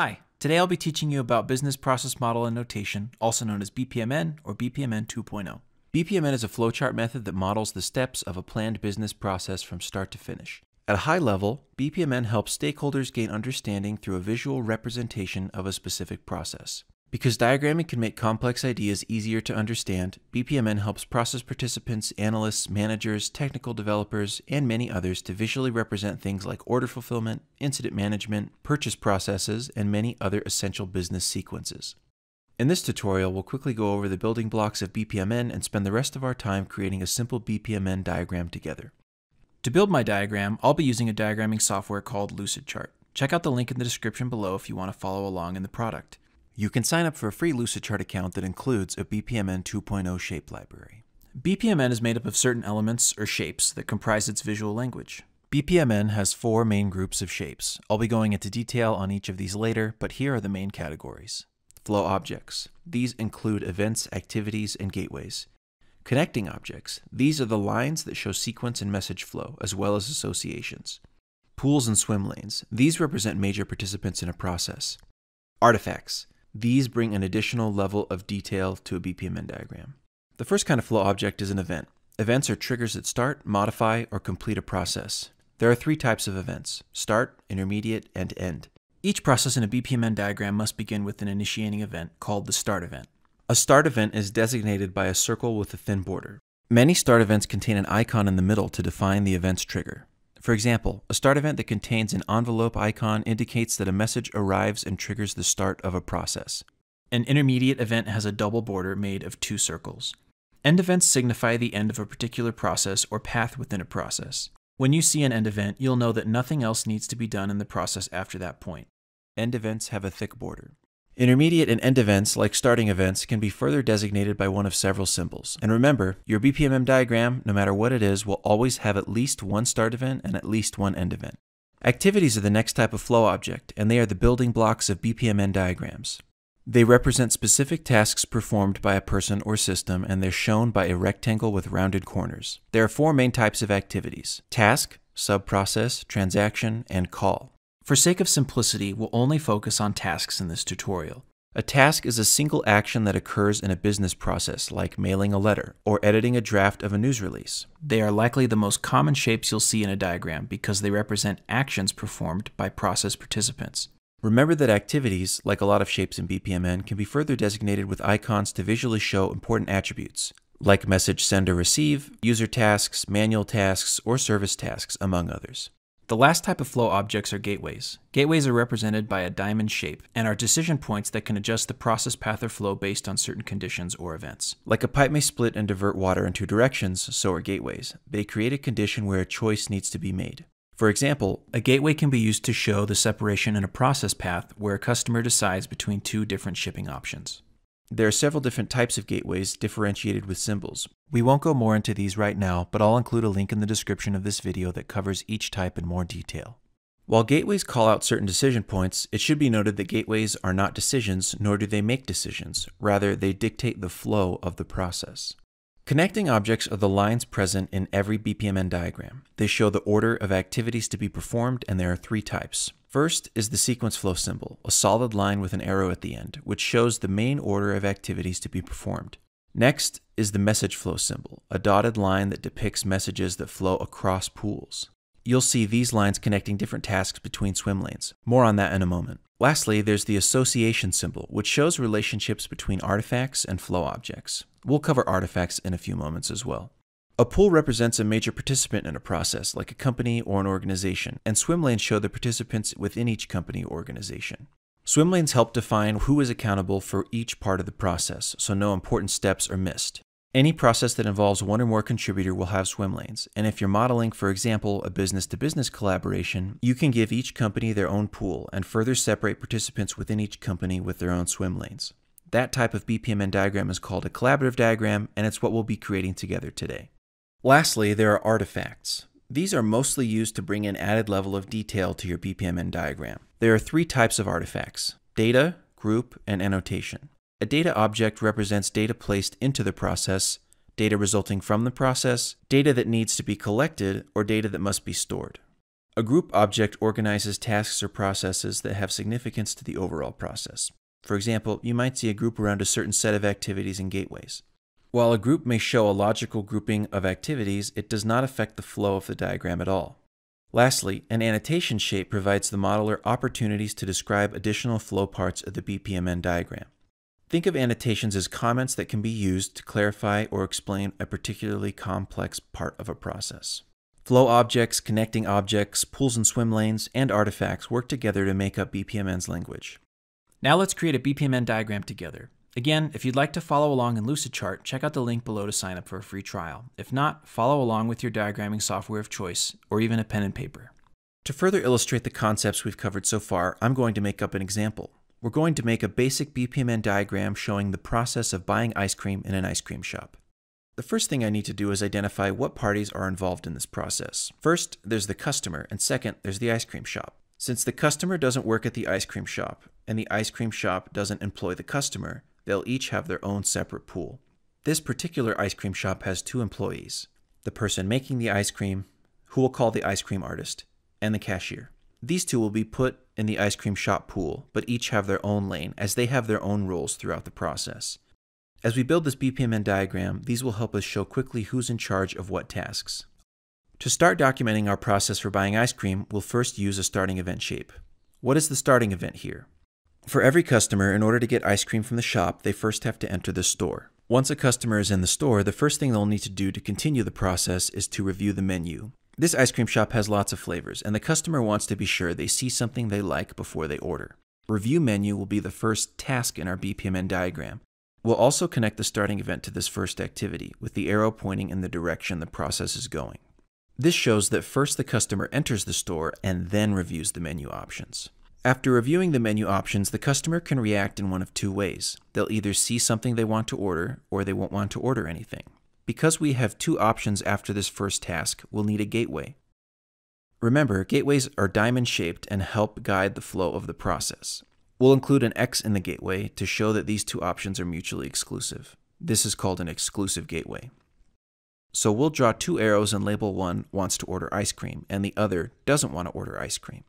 Hi, today I'll be teaching you about Business Process Model and Notation, also known as BPMN or BPMN 2.0. BPMN is a flowchart method that models the steps of a planned business process from start to finish. At a high level, BPMN helps stakeholders gain understanding through a visual representation of a specific process. Because diagramming can make complex ideas easier to understand, BPMN helps process participants, analysts, managers, technical developers, and many others to visually represent things like order fulfillment, incident management, purchase processes, and many other essential business sequences. In this tutorial, we'll quickly go over the building blocks of BPMN and spend the rest of our time creating a simple BPMN diagram together. To build my diagram, I'll be using a diagramming software called Lucidchart. Check out the link in the description below if you want to follow along in the product. You can sign up for a free Lucidchart account that includes a BPMN 2.0 shape library. BPMN is made up of certain elements or shapes that comprise its visual language. BPMN has four main groups of shapes. I'll be going into detail on each of these later, but here are the main categories. Flow objects. These include events, activities, and gateways. Connecting objects. These are the lines that show sequence and message flow, as well as associations. Pools and swim lanes. These represent major participants in a process. Artifacts. These bring an additional level of detail to a BPMN diagram. The first kind of flow object is an event. Events are triggers that start, modify, or complete a process. There are three types of events start, intermediate, and end. Each process in a BPMN diagram must begin with an initiating event called the start event. A start event is designated by a circle with a thin border. Many start events contain an icon in the middle to define the event's trigger. For example, a start event that contains an envelope icon indicates that a message arrives and triggers the start of a process. An intermediate event has a double border made of two circles. End events signify the end of a particular process or path within a process. When you see an end event, you'll know that nothing else needs to be done in the process after that point. End events have a thick border. Intermediate and end events, like starting events, can be further designated by one of several symbols. And remember, your BPMN diagram, no matter what it is, will always have at least one start event and at least one end event. Activities are the next type of flow object, and they are the building blocks of BPMN diagrams. They represent specific tasks performed by a person or system, and they're shown by a rectangle with rounded corners. There are four main types of activities task, subprocess, transaction, and call. For sake of simplicity, we'll only focus on tasks in this tutorial. A task is a single action that occurs in a business process, like mailing a letter or editing a draft of a news release. They are likely the most common shapes you'll see in a diagram because they represent actions performed by process participants. Remember that activities, like a lot of shapes in BPMN, can be further designated with icons to visually show important attributes, like message send or receive, user tasks, manual tasks, or service tasks, among others. The last type of flow objects are gateways. Gateways are represented by a diamond shape and are decision points that can adjust the process path or flow based on certain conditions or events. Like a pipe may split and divert water in two directions, so are gateways. They create a condition where a choice needs to be made. For example, a gateway can be used to show the separation in a process path where a customer decides between two different shipping options. There are several different types of gateways differentiated with symbols. We won't go more into these right now, but I'll include a link in the description of this video that covers each type in more detail. While gateways call out certain decision points, it should be noted that gateways are not decisions, nor do they make decisions. Rather, they dictate the flow of the process. Connecting objects are the lines present in every BPMN diagram. They show the order of activities to be performed, and there are three types. First is the sequence flow symbol, a solid line with an arrow at the end, which shows the main order of activities to be performed. Next is the message flow symbol, a dotted line that depicts messages that flow across pools. You'll see these lines connecting different tasks between swim lanes. More on that in a moment. Lastly, there's the association symbol, which shows relationships between artifacts and flow objects. We'll cover artifacts in a few moments as well. A pool represents a major participant in a process, like a company or an organization, and swim lanes show the participants within each company or organization. Swim lanes help define who is accountable for each part of the process, so no important steps are missed. Any process that involves one or more contributor will have swim lanes, and if you're modeling, for example, a business to business collaboration, you can give each company their own pool and further separate participants within each company with their own swim lanes. That type of BPMN diagram is called a collaborative diagram, and it's what we'll be creating together today. Lastly, there are artifacts. These are mostly used to bring an added level of detail to your BPMN diagram. There are three types of artifacts, data, group, and annotation. A data object represents data placed into the process, data resulting from the process, data that needs to be collected, or data that must be stored. A group object organizes tasks or processes that have significance to the overall process. For example, you might see a group around a certain set of activities and gateways. While a group may show a logical grouping of activities, it does not affect the flow of the diagram at all. Lastly, an annotation shape provides the modeler opportunities to describe additional flow parts of the BPMN diagram. Think of annotations as comments that can be used to clarify or explain a particularly complex part of a process. Flow objects, connecting objects, pools and swim lanes, and artifacts work together to make up BPMN's language. Now let's create a BPMN diagram together. Again, if you'd like to follow along in Lucidchart, check out the link below to sign up for a free trial. If not, follow along with your diagramming software of choice, or even a pen and paper. To further illustrate the concepts we've covered so far, I'm going to make up an example. We're going to make a basic BPMN diagram showing the process of buying ice cream in an ice cream shop. The first thing I need to do is identify what parties are involved in this process. First, there's the customer, and second, there's the ice cream shop. Since the customer doesn't work at the ice cream shop, and the ice cream shop doesn't employ the customer, they'll each have their own separate pool. This particular ice cream shop has two employees the person making the ice cream, who we'll call the ice cream artist, and the cashier. These two will be put in the ice cream shop pool, but each have their own lane as they have their own roles throughout the process. As we build this BPMN diagram, these will help us show quickly who's in charge of what tasks. To start documenting our process for buying ice cream, we'll first use a starting event shape. What is the starting event here? For every customer, in order to get ice cream from the shop, they first have to enter the store. Once a customer is in the store, the first thing they'll need to do to continue the process is to review the menu. This ice cream shop has lots of flavors, and the customer wants to be sure they see something they like before they order. Review menu will be the first task in our BPMN diagram. We'll also connect the starting event to this first activity, with the arrow pointing in the direction the process is going. This shows that first the customer enters the store and then reviews the menu options. After reviewing the menu options, the customer can react in one of two ways. They'll either see something they want to order, or they won't want to order anything. Because we have two options after this first task, we'll need a gateway. Remember, gateways are diamond shaped and help guide the flow of the process. We'll include an X in the gateway to show that these two options are mutually exclusive. This is called an exclusive gateway. So we'll draw two arrows and label one wants to order ice cream and the other doesn't want to order ice cream.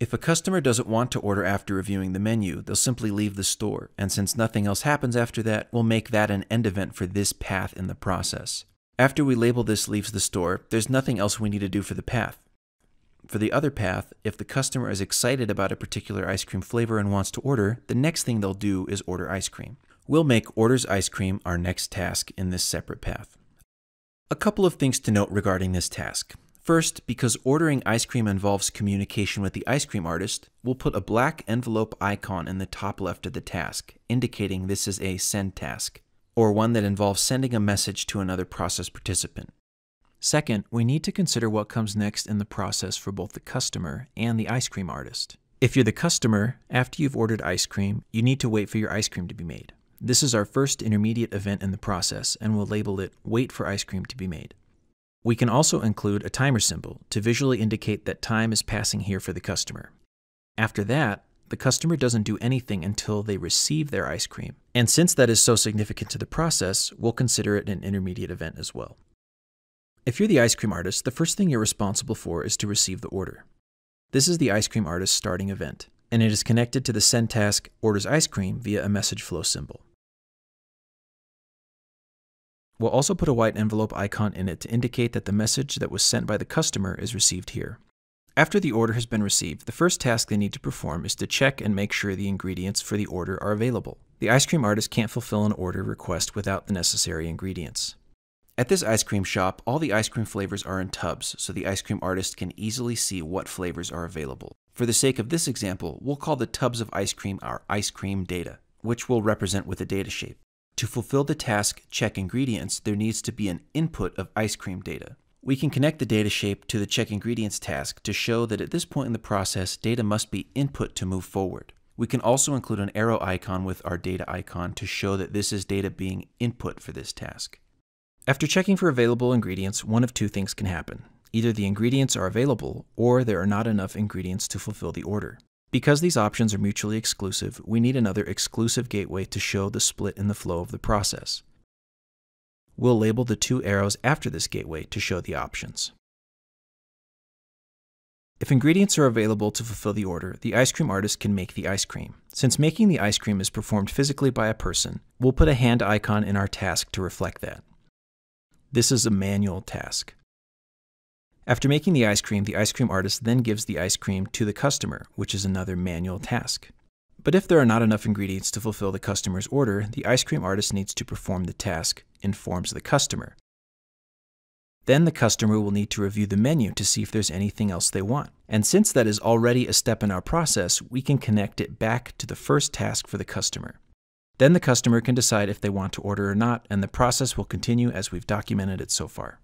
If a customer doesn't want to order after reviewing the menu, they'll simply leave the store, and since nothing else happens after that, we'll make that an end event for this path in the process. After we label this leaves the store, there's nothing else we need to do for the path. For the other path, if the customer is excited about a particular ice cream flavor and wants to order, the next thing they'll do is order ice cream. We'll make orders ice cream our next task in this separate path. A couple of things to note regarding this task. First, because ordering ice cream involves communication with the ice cream artist, we'll put a black envelope icon in the top left of the task, indicating this is a send task, or one that involves sending a message to another process participant. Second, we need to consider what comes next in the process for both the customer and the ice cream artist. If you're the customer, after you've ordered ice cream, you need to wait for your ice cream to be made. This is our first intermediate event in the process, and we'll label it Wait for Ice Cream to be Made. We can also include a timer symbol to visually indicate that time is passing here for the customer. After that, the customer doesn't do anything until they receive their ice cream. And since that is so significant to the process, we'll consider it an intermediate event as well. If you're the ice cream artist, the first thing you're responsible for is to receive the order. This is the ice cream artist starting event, and it is connected to the send task orders ice cream via a message flow symbol. We'll also put a white envelope icon in it to indicate that the message that was sent by the customer is received here. After the order has been received, the first task they need to perform is to check and make sure the ingredients for the order are available. The ice cream artist can't fulfill an order request without the necessary ingredients. At this ice cream shop, all the ice cream flavors are in tubs, so the ice cream artist can easily see what flavors are available. For the sake of this example, we'll call the tubs of ice cream our ice cream data, which we'll represent with a data shape. To fulfill the task check ingredients, there needs to be an input of ice cream data. We can connect the data shape to the check ingredients task to show that at this point in the process, data must be input to move forward. We can also include an arrow icon with our data icon to show that this is data being input for this task. After checking for available ingredients, one of two things can happen. Either the ingredients are available, or there are not enough ingredients to fulfill the order. Because these options are mutually exclusive, we need another exclusive gateway to show the split in the flow of the process. we'll label the two arrows after this gateway to show the options. If ingredients are available to fulfill the order, the ice cream artist can make the ice cream. Since making the ice cream is performed physically by a person, we'll put a hand icon in our task to reflect that. This is a manual task. After making the ice cream, the ice cream artist then gives the ice cream to the customer, which is another manual task. But if there are not enough ingredients to fulfill the customer's order, the ice cream artist needs to perform the task, informs the customer. Then the customer will need to review the menu to see if there's anything else they want. And since that is already a step in our process, we can connect it back to the first task for the customer. Then the customer can decide if they want to order or not, and the process will continue as we've documented it so far.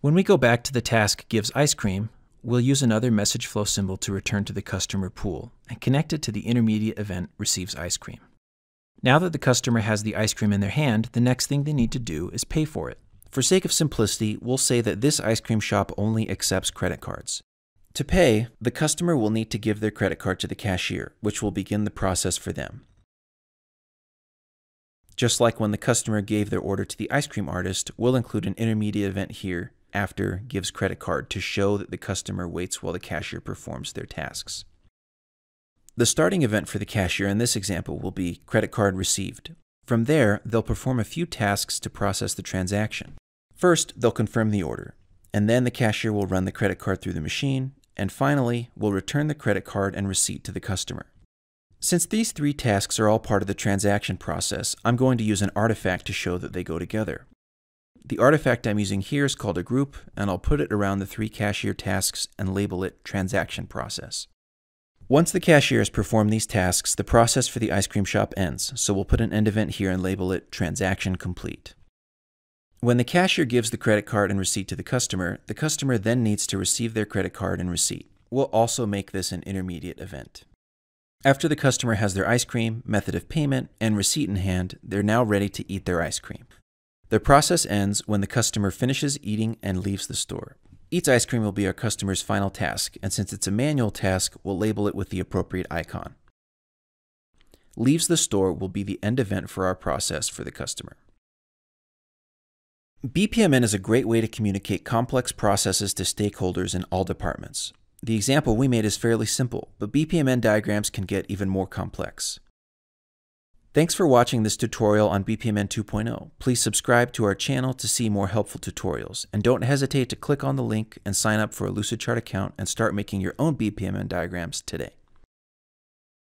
When we go back to the task gives ice cream, we'll use another message flow symbol to return to the customer pool and connect it to the intermediate event receives ice cream. Now that the customer has the ice cream in their hand, the next thing they need to do is pay for it. For sake of simplicity, we'll say that this ice cream shop only accepts credit cards. To pay, the customer will need to give their credit card to the cashier, which will begin the process for them. Just like when the customer gave their order to the ice cream artist, we'll include an intermediate event here after gives credit card to show that the customer waits while the cashier performs their tasks. The starting event for the cashier in this example will be credit card received. From there, they'll perform a few tasks to process the transaction. First, they'll confirm the order, and then the cashier will run the credit card through the machine, and finally, will return the credit card and receipt to the customer. Since these three tasks are all part of the transaction process, I'm going to use an artifact to show that they go together. The artifact I'm using here is called a group, and I'll put it around the three cashier tasks and label it transaction process. Once the cashier has performed these tasks, the process for the ice cream shop ends, so we'll put an end event here and label it transaction complete. When the cashier gives the credit card and receipt to the customer, the customer then needs to receive their credit card and receipt. We'll also make this an intermediate event. After the customer has their ice cream, method of payment, and receipt in hand, they're now ready to eat their ice cream. The process ends when the customer finishes eating and leaves the store. Eats ice cream will be our customer's final task, and since it's a manual task, we'll label it with the appropriate icon. Leaves the store will be the end event for our process for the customer. BPMN is a great way to communicate complex processes to stakeholders in all departments. The example we made is fairly simple, but BPMN diagrams can get even more complex. Thanks for watching this tutorial on BPMN 2.0. Please subscribe to our channel to see more helpful tutorials, and don't hesitate to click on the link and sign up for a Lucidchart account and start making your own BPMN diagrams today.